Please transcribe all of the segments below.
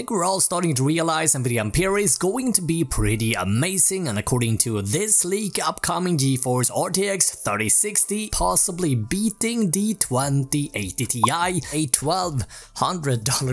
think we're all starting to realize NVIDIA Ampere is going to be pretty amazing and according to this leak, upcoming GeForce RTX 3060 possibly beating the 2080 Ti, a $1200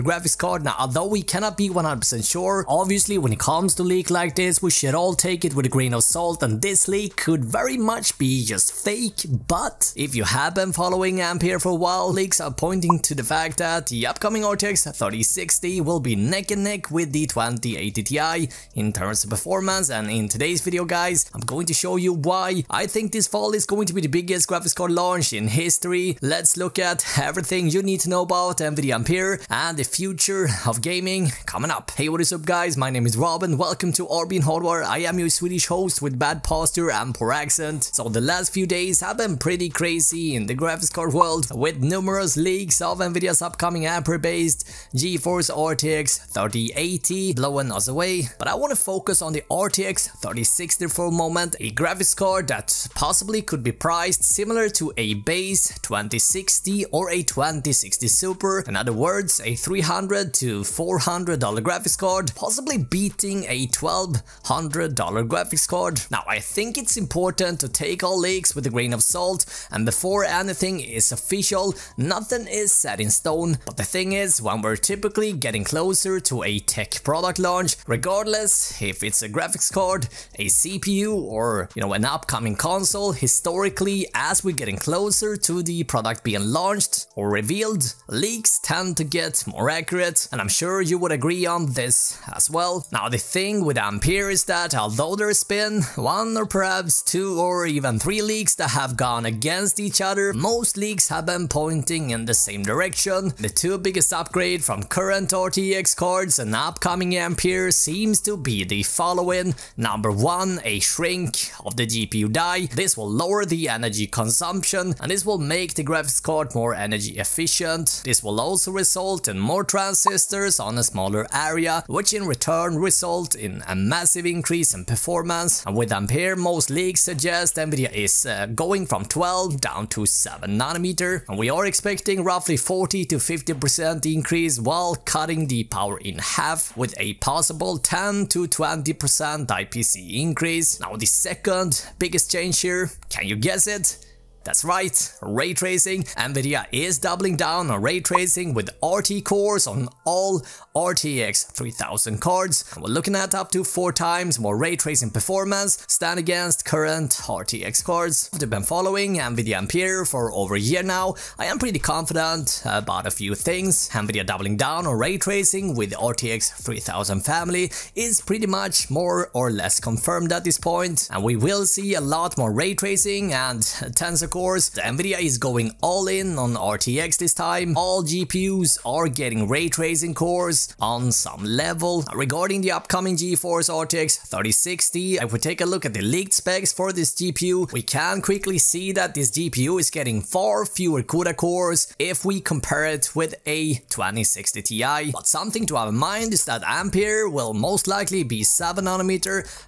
graphics card. Now, although we cannot be 100% sure, obviously when it comes to leak like this, we should all take it with a grain of salt and this leak could very much be just fake, but if you have been following Ampere for a while, leaks are pointing to the fact that the upcoming RTX 3060 will be neck and neck with the 2080 Ti in terms of performance and in today's video guys, I'm going to show you why I think this fall is going to be the biggest graphics card launch in history. Let's look at everything you need to know about NVIDIA Ampere and the future of gaming coming up. Hey what is up guys, my name is Robin, welcome to RBN Hardware, I am your Swedish host with bad posture and poor accent. So the last few days have been pretty crazy in the graphics card world with numerous leaks of NVIDIA's upcoming Ampere based GeForce RTX 3080 blowing us away, but I want to focus on the RTX 3060 for a moment, a graphics card that possibly could be priced similar to a base 2060 or a 2060 Super, in other words, a 300 to 400 dollar graphics card, possibly beating a 1200 dollar graphics card. Now I think it's important to take all leaks with a grain of salt, and before anything is official, nothing is set in stone, but the thing is, when we're typically getting closer to a tech product launch, regardless if it's a graphics card, a CPU, or you know an upcoming console, historically as we're getting closer to the product being launched or revealed, leaks tend to get more accurate, and I'm sure you would agree on this as well. Now the thing with Ampere is that although there's been one or perhaps two or even three leaks that have gone against each other, most leaks have been pointing in the same direction. The two biggest upgrade from current RTX cards and upcoming Ampere seems to be the following. Number one, a shrink of the GPU die. This will lower the energy consumption and this will make the graphics card more energy efficient. This will also result in more transistors on a smaller area, which in return result in a massive increase in performance. And with Ampere, most leaks suggest Nvidia is uh, going from 12 down to 7 nanometer, and we are expecting roughly 40 to 50% increase while cutting the power in half with a possible 10 to 20% IPC increase. Now the second biggest change here, can you guess it? That's right, ray tracing. Nvidia is doubling down on ray tracing with RT cores on all RTX 3000 cards. And we're looking at up to 4 times more ray tracing performance stand against current RTX cards. I've been following Nvidia Ampere for over a year now. I am pretty confident about a few things. Nvidia doubling down on ray tracing with RTX 3000 family is pretty much more or less confirmed at this point, and we will see a lot more ray tracing and tensor cores. The Nvidia is going all in on RTX this time. All GPUs are getting ray tracing cores on some level. Regarding the upcoming GeForce RTX 3060, if we take a look at the leaked specs for this GPU, we can quickly see that this GPU is getting far fewer CUDA cores if we compare it with a 2060 Ti. But something to have in mind is that Ampere will most likely be 7nm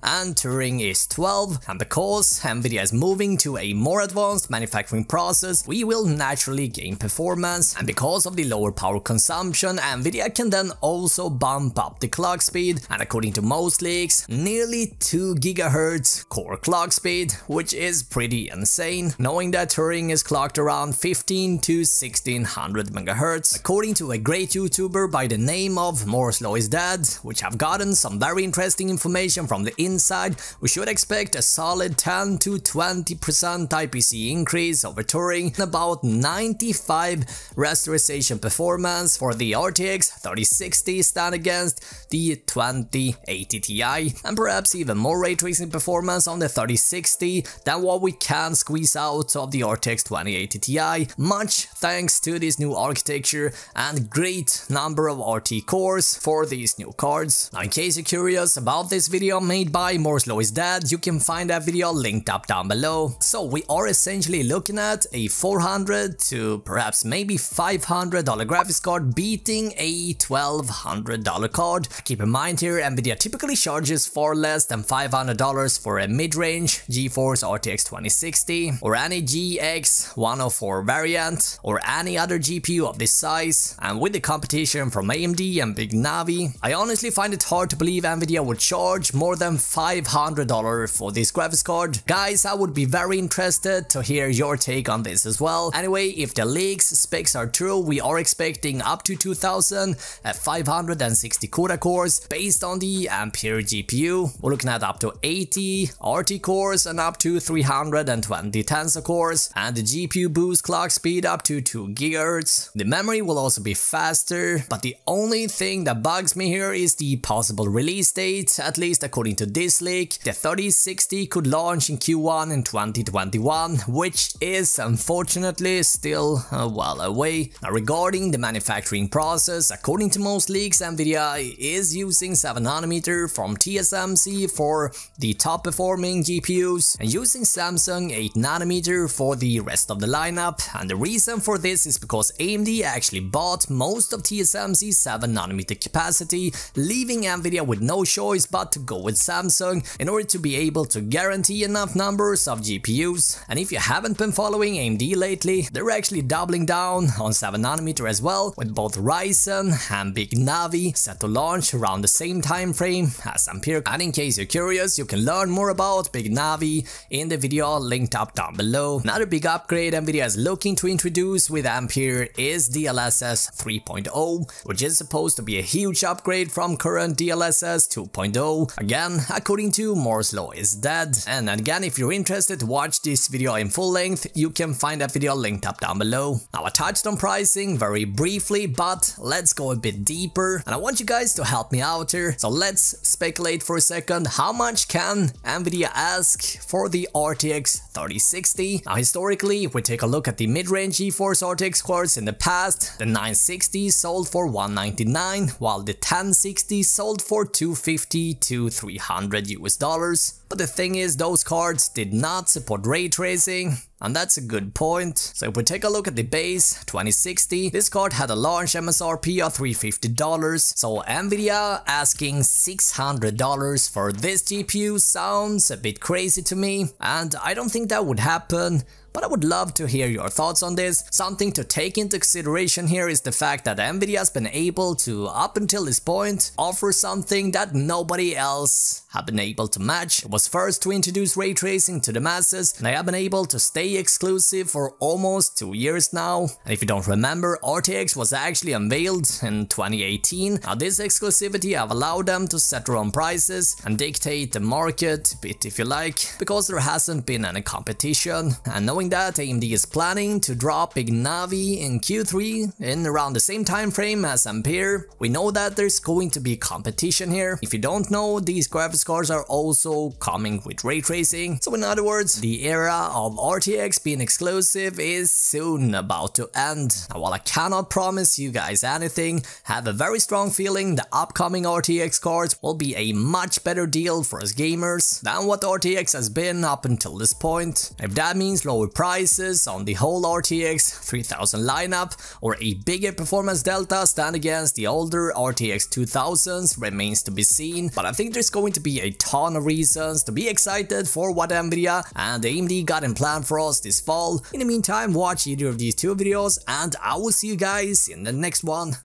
and Turing is 12, and because Nvidia is moving to a more advanced manufacturing process, we will naturally gain performance, and because of the lower power consumption, Nvidia can then also bump up the clock speed, and according to most leaks, nearly 2 GHz core clock speed, which is pretty insane, knowing that Turing is clocked around 15 to 1600 MHz. According to a great YouTuber by the name of Moore's Law is Dead, which have gotten some very interesting information from the inside, we should expect a solid 10 to 20% IPC increase over Turing and about 95 rasterization performance for the RTX 3060 stand against the 2080 Ti and perhaps even more ray tracing performance on the 3060 than what we can squeeze out of the RTX 2080 Ti, much thanks to this new architecture and great number of RT cores for these new cards. Now in case you're curious about this video made by Moore's Law is Dead, you can find that video linked up down below. So we are essentially potentially looking at a 400 to perhaps maybe $500 graphics card beating a $1200 card. Keep in mind here, Nvidia typically charges far less than $500 for a mid-range GeForce RTX 2060 or any GA104 variant or any other GPU of this size and with the competition from AMD and Big Navi, I honestly find it hard to believe Nvidia would charge more than $500 for this graphics card. Guys, I would be very interested to hear your take on this as well. Anyway, if the leaks specs are true, we are expecting up to 2000 at 560 CUDA cores based on the Ampere GPU. We're looking at up to 80 RT cores and up to 320 Tensor cores and the GPU boost clock speed up to 2 GHz. The memory will also be faster, but the only thing that bugs me here is the possible release date, at least according to this leak. The 3060 could launch in Q1 in 2021, which is unfortunately still uh, a while away. Now regarding the manufacturing process, according to most leaks, Nvidia is using 7nm from TSMC for the top performing GPUs and using Samsung 8nm for the rest of the lineup. And the reason for this is because AMD actually bought most of TSMC's 7nm capacity, leaving Nvidia with no choice but to go with Samsung in order to be able to guarantee enough numbers of GPUs. And if you haven't been following AMD lately, they're actually doubling down on 7nm as well, with both Ryzen and Big Navi set to launch around the same time frame as Ampere. And in case you're curious, you can learn more about Big Navi in the video linked up down below. Another big upgrade Nvidia is looking to introduce with Ampere is DLSS 3.0, which is supposed to be a huge upgrade from current DLSS 2.0. Again, according to Moore's Law is dead. And again, if you're interested watch this video in full length, you can find that video linked up down below. Now I touched on pricing very briefly, but let's go a bit deeper. And I want you guys to help me out here. So let's speculate for a second. How much can Nvidia ask for the RTX 3060? Now historically, if we take a look at the mid-range GeForce RTX cards in the past, the 960 sold for 199 while the 1060 sold for 250 to 300 US dollars. But the thing is, those cards did not support ray tracing, and that's a good point. So if we take a look at the base 2060, this card had a launch MSRP of $350, so Nvidia asking $600 for this GPU sounds a bit crazy to me, and I don't think that would happen but I would love to hear your thoughts on this. Something to take into consideration here is the fact that Nvidia has been able to, up until this point, offer something that nobody else have been able to match. It was first to introduce ray tracing to the masses, and they have been able to stay exclusive for almost two years now. And if you don't remember, RTX was actually unveiled in 2018. Now this exclusivity have allowed them to set their own prices and dictate the market bit if you like, because there hasn't been any competition. And knowing that AMD is planning to drop Big Navi in Q3 in around the same time frame as Ampere, we know that there's going to be competition here. If you don't know, these graphics cards are also coming with ray tracing. So in other words, the era of RTX being exclusive is soon about to end. Now while I cannot promise you guys anything, have a very strong feeling the upcoming RTX cards will be a much better deal for us gamers than what RTX has been up until this point. If that means lower prices on the whole RTX 3000 lineup or a bigger performance delta stand against the older RTX 2000s remains to be seen, but I think there's going to be a ton of reasons to be excited for what Nvidia and AMD got in plan for us this fall. In the meantime, watch either of these two videos and I will see you guys in the next one.